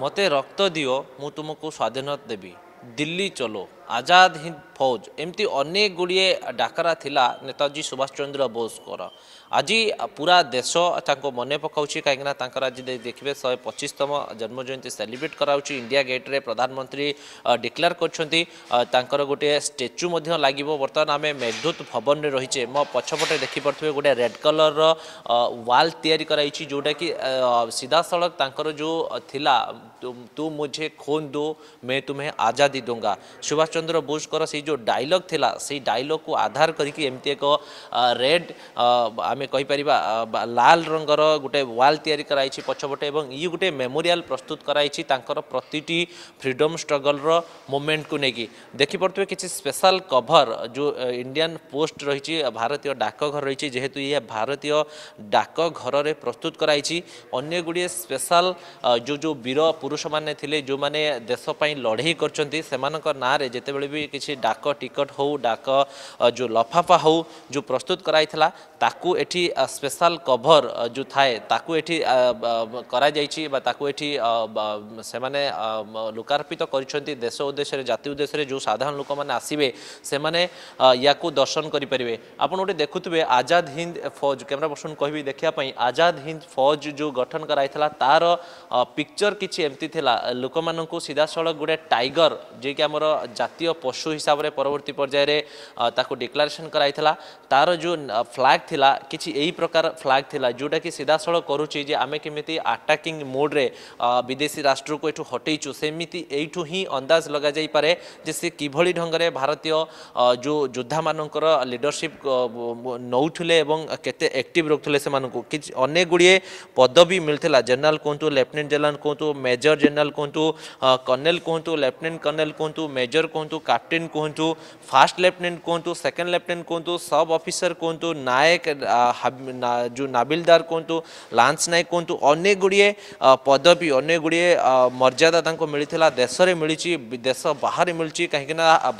ମୋତେ ରକ୍ତ ଦିଅ ମୁଁ ତୁମକୁ ସ୍ୱାଧୀନତା ଦେବି ଦିଲ୍ଲୀ ଚଲୋ आजाद हिंद फौज एमती अनेक गुड़े डाकरा थिला नेताजी सुभाष चंद्र बोस आज पूरा देश मन पका कहीं आज देखिए शहे पचिशतम जन्म जयंती सेलिब्रेट करा इंडिया गेट्रे प्रधानमंत्री डिक्लेयर कर गोटे स्टेच्यू लगे बर्तमान आम मेघदूत भवन में रहीचे मो पछपटे देखिपे गोटे रेड कलर व्वाल या जोटा कि सीधा सड़क सड़कर जो थी तू मुझे खून दो मैं तुम्हें आजादी दूंगा सुभाष चंद्र बोस जो डायलग थिला से डायलॉग को आधार करके एमती एक रेड आम कहीपर लाल रंगर गोटे व्वाल या पछपटे और ये गोटे मेमोरियाल प्रस्तुत कराई प्रति फ्रीडम स्ट्रगल मुमेंट को लेकिन देखिपे किसी स्पेशल कभर जो इंडियान पोस्ट रही भारतीय डाकघर रही जेहेतु ये भारतीय डाकघर में प्रस्तुत कराई अनेक गुड़े स्पेशल जो जो वीर पुरुष मैंने जो मैंने देश लड़े करते ଯେତେବେଳେ ବି କିଛି ଡାକ ଟିକଟ ହେଉ ଡାକ ଯେଉଁ ଲଫାଫା ହେଉ ଯେଉଁ ପ୍ରସ୍ତୁତ କରାଯାଇଥିଲା ତାକୁ ଏଠି ସ୍ପେଶାଲ କଭର ଯେଉଁ ଥାଏ ତାକୁ ଏଠି କରାଯାଇଛି ବା ତାକୁ ଏଠି ସେମାନେ ଲୋକାର୍ପିତ କରିଛନ୍ତି ଦେଶ ଉଦ୍ଦେଶ୍ୟରେ ଜାତି ଉଦ୍ଦେଶ୍ୟରେ ଯେଉଁ ସାଧାରଣ ଲୋକମାନେ ଆସିବେ ସେମାନେ ୟାକୁ ଦର୍ଶନ କରିପାରିବେ ଆପଣ ଗୋଟେ ଦେଖୁଥିବେ ଆଜାଦ ହିନ୍ଦ ଫୌଜ କ୍ୟାମେରା ପର୍ସନ କହିବି ଦେଖିବା ପାଇଁ ଆଜାଦ ହିନ୍ଦ ଫୌଜ ଯେଉଁ ଗଠନ କରାଯାଇଥିଲା ତାର ପିକ୍ଚର କିଛି ଏମିତି ଥିଲା ଲୋକମାନଙ୍କୁ ସିଧାସଳଖ ଗୋଟେ ଟାଇଗର ଯିଏକି ଆମର ଜାତି জাতীয় পশু হিসাবে পরবর্তী পর্যায়ে তাকে ডিক্লারেসন করাই তার যে ফ্লাগ লা কিছু এই প্রকার ফ্লাগ লা যেটা কি সিধাসল করুছি যে আমি কমিটি আটাকিং মোড্রে বিদেশি রাষ্ট্রকে এটু হটাইছু সেমিতি এইটু হি অন্দাজ লগা যাই পারে যে সে কিভাবে ঢঙ্গে ভারতীয় যে যোদ্ধা মানকর লিডরশিপ নৌলে এবং কেতে একটিভ রাখুলে সে কিছু অনেক গুড়িয়ে পদবী মিলুলা জেনারেল কুহতু লেফটেন্ট জেনারেল কুহতু মেজর জেনারেল কুহতু কর্নেল কুহতু লেফটেন্ট কর্নেল কুহতু মেজর কুহতু कहतु कैप्टेन कहतु फास्ट लेफ्टनेंट कहतु सेकेंड लेफ्टनेंट कहतु सब अफिसर कहतु नायक जो नाबिलदार कहतु लांस नायक कहतु अनेक गुड़े पदवी अनेक गुड़े मर्यादा मिलता देश में मिली देश बाहर मिली कहीं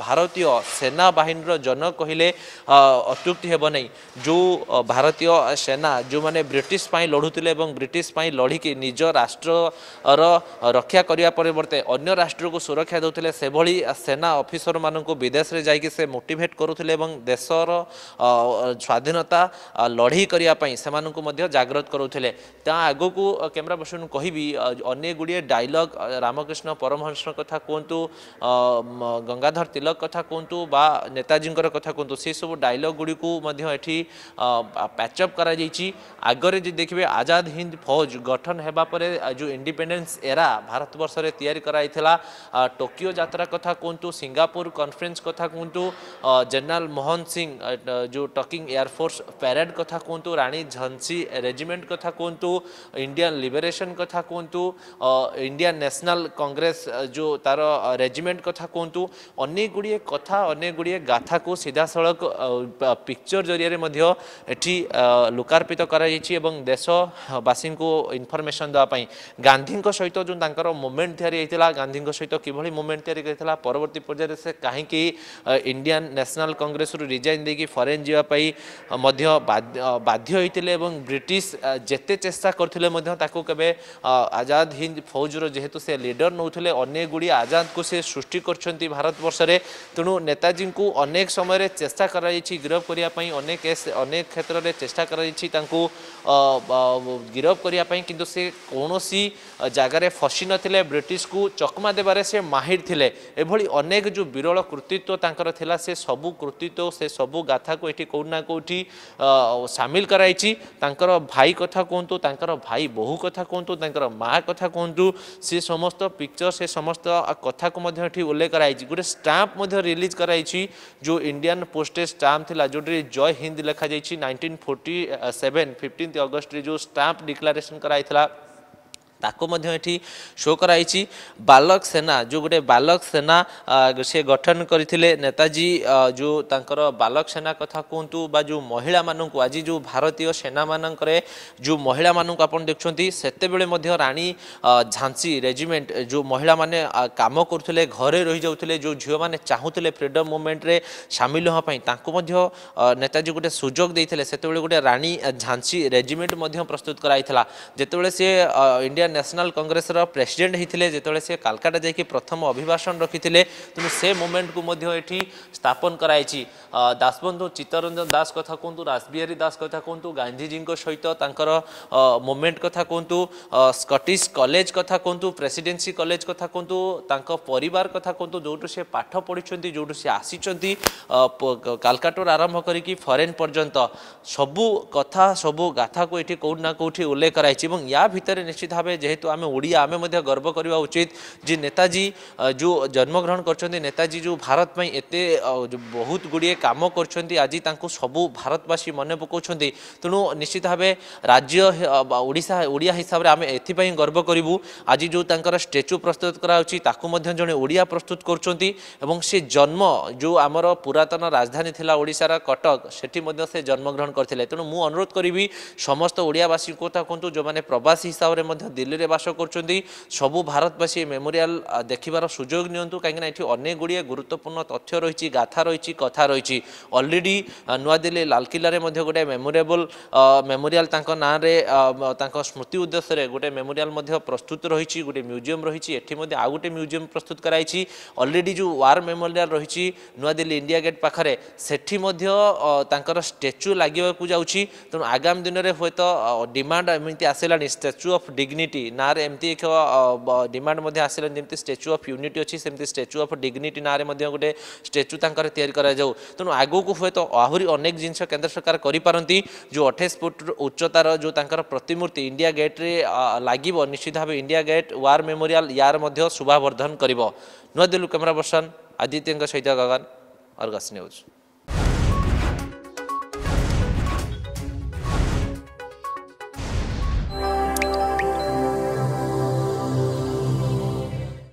भारतीय सेना बाहन जन कहले अत्युक्ति हे ना जो भारतीय सेना जो मैंने ब्रिटिश लड़ुते ब्रिटिश लड़िकी निज राष्ट्र रक्षा करने परे अन्य राष्ट्र को सुरक्षा दूसरे से भाई सेना ଅଫିସର ମାନଙ୍କୁ ବିଦେଶରେ ଯାଇକି ସେ ମୋଟିଭେଟ କରୁଥିଲେ ଏବଂ ଦେଶର ସ୍ୱାଧୀନତା ଲଢ଼େଇ କରିବା ପାଇଁ ସେମାନଙ୍କୁ ମଧ୍ୟ ଜାଗ୍ରତ କରୁଥିଲେ ତା ଆଗକୁ କ୍ୟାମେରା ପର୍ସନକୁ କହିବି ଅନେକ ଗୁଡ଼ିଏ ଡାଇଲଗ ରାମକୃଷ୍ଣ ପରମହଂସଙ୍କ କଥା କୁହନ୍ତୁ ଗଙ୍ଗାଧର ତିଲକ କଥା କୁହନ୍ତୁ ବା ନେତାଜୀଙ୍କର କଥା କୁହନ୍ତୁ ସେସବୁ ଡାଇଲଗ ଗୁଡ଼ିକୁ ମଧ୍ୟ ଏଠି ପ୍ୟାଚଅପ୍ କରାଯାଇଛି ଆଗରେ ଯଦି ଦେଖିବେ ଆଜାଦ ହିନ୍ଦ ଫୌଜ ଗଠନ ହେବା ପରେ ଯେଉଁ ଇଣ୍ଡିପେଣ୍ଡେନ୍ସ ଏରା ଭାରତବର୍ଷରେ ତିଆରି କରାଯାଇଥିଲା ଟୋକିଓ ଯାତ୍ରା କଥା କୁହନ୍ତୁ સિંગાપુર કન્ફરેન્સ કથા કુહતુ ଜେନେରାଲ ମୋହନ ସିଂ ଯେଉଁ ଟକିଂ ଏୟାରଫୋର୍ସ ପ୍ୟାରେଡ୍ କଥା କୁହନ୍ତୁ ରାଣୀ ଝନ୍ସି ରେଜିମେଣ୍ଟ କଥା କୁହନ୍ତୁ ଇଣ୍ଡିଆନ୍ ଲିବରେସନ୍ କଥା କୁହନ୍ତୁ ଇଣ୍ଡିଆନ୍ ନ୍ୟାସନାଲ୍ କଂଗ୍ରେସ ଯେଉଁ ତା'ର ରେଜିମେଣ୍ଟ କଥା କୁହନ୍ତୁ ଅନେକ ଗୁଡ଼ିଏ କଥା ଅନେକ ଗୁଡ଼ିଏ ଗାଥାକୁ ସିଧାସଳଖ ପିକ୍ଚର ଜରିଆରେ ମଧ୍ୟ ଏଠି ଲୋକାର୍ପିତ କରାଯାଇଛି ଏବଂ ଦେଶବାସୀଙ୍କୁ ଇନଫର୍ମେସନ୍ ଦେବା ପାଇଁ ଗାନ୍ଧୀଙ୍କ ସହିତ ଯେଉଁ ତାଙ୍କର ମୁଭମେଣ୍ଟ ତିଆରି ହୋଇଥିଲା ଗାନ୍ଧୀଙ୍କ ସହିତ କିଭଳି ମୁଭମେଣ୍ଟ ତିଆରି କରିଥିଲା ପରବର୍ତ୍ତୀ पर्यायर से कहीं इंडियान न्यासनाल कंग्रेस रिजाइन देकी फरेन जावाई बाध्य ब्रिटिश जिते चेस्टा करते आजाद हिंद फौजर जेहेतु से लिडर नौले अनेक गुड़ी आजाद को सी सृष्टि कर भारत बर्षे तेणु नेताजी को अनेक समय चेस्टा कर गिरफ्त करने अनेक क्षेत्र में चेस्टा कर गिरफ करने कि कौन सी जगार फसी न ब्रिटिश को चकमा देवे से महिर थे ଅନେକ ଯେଉଁ ବିରଳ କୃତିତ୍ୱ ତାଙ୍କର ଥିଲା ସେ ସବୁ କୃତିତ୍ୱ ସେ ସବୁ ଗାଥାକୁ ଏଠି କେଉଁଠି ନା କେଉଁଠି ସାମିଲ କରାଇଛି ତାଙ୍କର ଭାଇ କଥା କୁହନ୍ତୁ ତାଙ୍କର ଭାଇ ବୋହୂ କଥା କୁହନ୍ତୁ ତାଙ୍କର ମା କଥା କୁହନ୍ତୁ ସେ ସମସ୍ତ ପିକ୍ଚର ସେ ସମସ୍ତ କଥାକୁ ମଧ୍ୟ ଏଠି ଉଲ୍ଲେଖ କରାଯାଇଛି ଗୋଟେ ଷ୍ଟାମ୍ପ ମଧ୍ୟ ରିଲିଜ୍ କରାଯାଇଛି ଯେଉଁ ଇଣ୍ଡିଆନ୍ ପୋଷ୍ଟେଜ୍ ଷ୍ଟାମ୍ପ ଥିଲା ଯେଉଁଥିରେ ଜୟ ହିନ୍ଦ ଲେଖାଯାଇଛି ନାଇଣ୍ଟିନ୍ ଫୋର୍ଟି ସେଭେନ୍ ଫିଫ୍ଟିନ୍ଥ ଅଗଷ୍ଟରେ ଯେଉଁ ଷ୍ଟାମ୍ପ ଡିକ୍ଲାରେସନ୍ କରାଯାଇଥିଲା ତାକୁ ମଧ୍ୟ ଏଠି ଶୋ କରାଯାଇଛି ବାଲକ ସେନା ଯେଉଁ ଗୋଟେ ବାଲକ ସେନା ସେ ଗଠନ କରିଥିଲେ ନେତାଜୀ ଯେଉଁ ତାଙ୍କର ବାଲକ ସେନା କଥା କୁହନ୍ତୁ ବା ଯେଉଁ ମହିଳାମାନଙ୍କୁ ଆଜି ଯେଉଁ ଭାରତୀୟ ସେନାମାନଙ୍କରେ ଯେଉଁ ମହିଳାମାନଙ୍କୁ ଆପଣ ଦେଖୁଛନ୍ତି ସେତେବେଳେ ମଧ୍ୟ ରାଣୀ ଝାନ୍ସି ରେଜିମେଣ୍ଟ ଯେଉଁ ମହିଳାମାନେ କାମ କରୁଥିଲେ ଘରେ ରହିଯାଉଥିଲେ ଯେଉଁ ଝିଅମାନେ ଚାହୁଁଥିଲେ ଫ୍ରିଡମ୍ ମୁଭମେଣ୍ଟରେ ସାମିଲ ହେବା ପାଇଁ ତାଙ୍କୁ ମଧ୍ୟ ନେତାଜୀ ଗୋଟେ ସୁଯୋଗ ଦେଇଥିଲେ ସେତେବେଳେ ଗୋଟେ ରାଣୀ ଝାନ୍ସି ରେଜିମେଣ୍ଟ ମଧ୍ୟ ପ୍ରସ୍ତୁତ କରାଯାଇଥିଲା ଯେତେବେଳେ ସିଏ ଇଣ୍ଡିଆନ୍ ন্যাশনাল কংগ্রেসর প্রেসিডেন্ট হয়েছে যেতবে সে কালকাটা যাই প্রথম অভিভাষণ রাখিলে তেমনি সে মুভমেন্টকু এটি স্থাপন କରାଯାଇଛି ଦାସବନ୍ଧୁ ଚିତ୍ତରଞ୍ଜନ ଦାସ କଥା କୁହନ୍ତୁ ରାସବିହାରୀ ଦାସ କଥା କୁହନ୍ତୁ ଗାନ୍ଧିଜୀଙ୍କ ସହିତ ତାଙ୍କର ମୁଭମେଣ୍ଟ କଥା କୁହନ୍ତୁ ସ୍କଟିଶ କଲେଜ କଥା କୁହନ୍ତୁ ପ୍ରେସିଡେନ୍ସି କଲେଜ କଥା କୁହନ୍ତୁ ତାଙ୍କ ପରିବାର କଥା କୁହନ୍ତୁ ଯେଉଁଠୁ ସେ ପାଠ ପଢ଼ିଛନ୍ତି ଯେଉଁଠୁ ସେ ଆସିଛନ୍ତି କାଲକାଟାରୁ ଆରମ୍ଭ କରିକି ଫରେନ୍ ପର୍ଯ୍ୟନ୍ତ ସବୁ କଥା ସବୁ ଗାଥାକୁ ଏଠି କେଉଁଠି ନା କେଉଁଠି ଉଲ୍ଲେଖ କରାଯାଇଛି ଏବଂ ୟା ଭିତରେ ନିଶ୍ଚିତ ଭାବେ যেহেতু আমি ওড়িয়া আমি মধ্যে গর্ব করা উচিত যে নেতাজী যে জন্মগ্রহণ করছেন নেতাজী যে ভারত এতে বহুত গুড়িয়ে কাম করছেন আজ তাঁকু সবু ভারতবাসী মনে পকাও তেমন নিশ্চিত ভাবে রাজ্য ওড়িশা ওড়িয়া হিসাবে আমি এথিপাই গর্ব করবু আজ যে তাঁর স্টেচু প্রস্তুত করা হচ্ছে তাকে মধ্যে জনে ওড়িয়া প্রস্তুত করছেন এবং সে জন্ম যে আমার পুরাতন রাজধানী লা ওড়িশার কটক সেটি মধ্যে সে জন্মগ্রহণ করে তেমন মু অনুরোধ করবি সমস্ত ওড়িয়াবাসী কথা কুহতু যে প্রবাসী হিসাবে মধ্যে দিল্লি দিଲ୍ଲୀରେ ବାସ କରୁଛନ୍ତି ସବୁ ଭାରତବାସୀ ମେମୋରିଆଲ ଦେଖିବାର ସୁଯୋଗ ନିଅନ୍ତୁ କାହିଁକିନା ଏଠି ଅନେକ ଗୁଡ଼ିଏ ଗୁରୁତ୍ୱପୂର୍ଣ୍ଣ ତଥ୍ୟ ରହିଛି ଗାଥା ରହିଛି କଥା ରହିଛି ଅଲରେଡ଼ି ନୂଆଦିଲ୍ଲୀ ଲାଲକିଲ୍ଲାରେ ମଧ୍ୟ ଗୋଟେ ମେମୋରିଆବଲ୍ ମେମୋରିଆଲ ତାଙ୍କ ନାଁରେ ତାଙ୍କ ସ୍ମୃତି ଉଦ୍ଦେଶ୍ୟରେ ଗୋଟେ ମେମୋରିଆଲ ମଧ୍ୟ ପ୍ରସ୍ତୁତ ରହିଛି ଗୋଟେ ମ୍ୟୁଜିୟମ୍ ରହିଛି ଏଠି ମଧ୍ୟ ଆଉ ଗୋଟେ ମ୍ୟୁଜିୟମ୍ ପ୍ରସ୍ତୁତ କରାଯାଇଛି ଅଲରେଡ଼ି ଯେଉଁ ୱାର୍ ମେମୋରିଆଲ ରହିଛି ନୂଆଦିଲ୍ଲୀ ଇଣ୍ଡିଆ ଗେଟ୍ ପାଖରେ ସେଠି ମଧ୍ୟ ତାଙ୍କର ଷ୍ଟାଚ୍ୟୁ ଲାଗିବାକୁ ଯାଉଛି ତେଣୁ ଆଗାମୀ ଦିନରେ ହୁଏତ ଡିମାଣ୍ଡ ଏମିତି ଆସିଲାଣି ଷ୍ଟାଚ୍ୟୁ ଅଫ୍ ଡିଗ୍ନିଟି ୟୁନିଟି ନାଁରେ ଏମିତି ଏକ ଡିମାଣ୍ଡ ମଧ୍ୟ ଆସିଲା ଯେମିତି ଷ୍ଟାଚ୍ୟୁ ଅଫ୍ ୟୁନିଟି ଅଛି ସେମିତି ଷ୍ଟାଚ୍ୟୁ ଅଫ୍ ଡିଗ୍ନିଟି ନାଁରେ ମଧ୍ୟ ଗୋଟେ ଷ୍ଟାଚ୍ୟୁ ତାଙ୍କର ତିଆରି କରାଯାଉ ତେଣୁ ଆଗକୁ ହୁଏତ ଆହୁରି ଅନେକ ଜିନିଷ କେନ୍ଦ୍ର ସରକାର କରିପାରନ୍ତି ଯେଉଁ ଅଠେଇଶ ଫୁଟ ଉଚ୍ଚତାର ଯେଉଁ ତାଙ୍କର ପ୍ରତିମୂର୍ତ୍ତି ଇଣ୍ଡିଆ ଗେଟ୍ରେ ଲାଗିବ ନିଶ୍ଚିତ ଭାବେ ଇଣ୍ଡିଆ ଗେଟ୍ ୱାର୍ ମେମୋରିଆଲ୍ ୟାର ମଧ୍ୟ ଶୁଭାବର୍ଦ୍ଧନ କରିବ ନୂଆଦିଲ୍ଲୀ କ୍ୟାମେରା ପର୍ସନ୍ ଆଦିତ୍ୟଙ୍କ ସହିତ ଗଗନ ଅର୍ଗସ୍ ନ୍ୟୁଜ୍